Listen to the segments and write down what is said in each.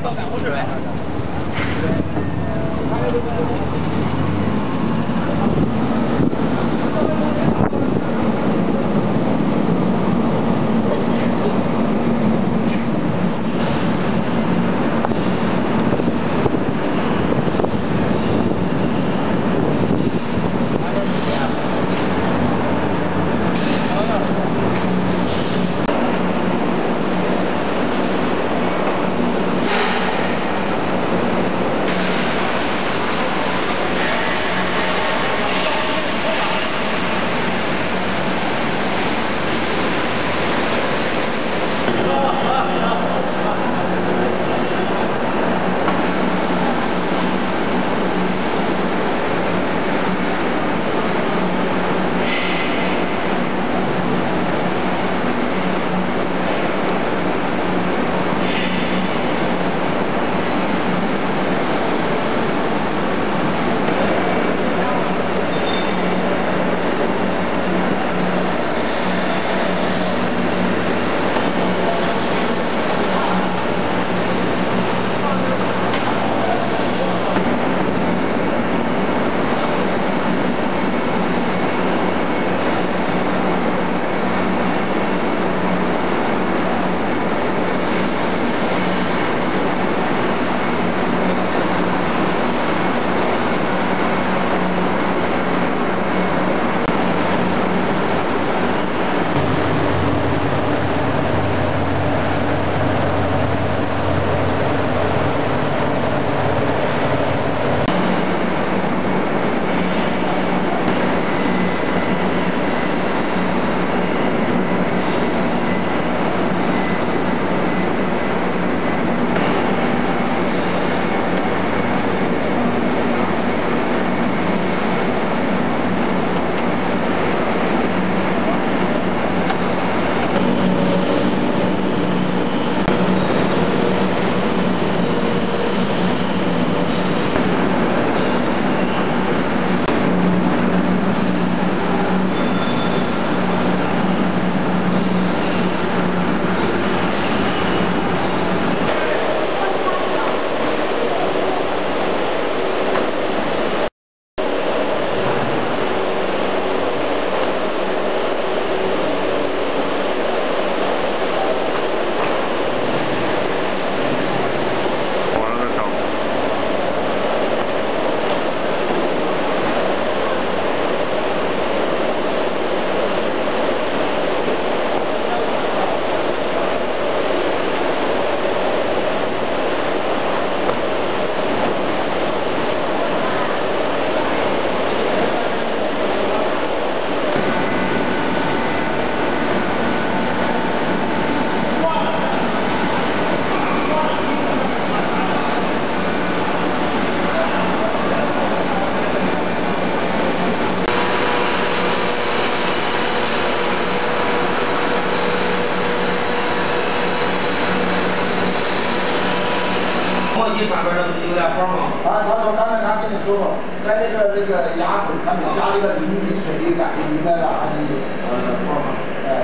到办公室呗。有吗？啊，他说刚才他跟你说过，在那个那个牙口上面加了一个零零水的钙，明白吧？还能呃，活吗？哎，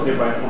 poder vai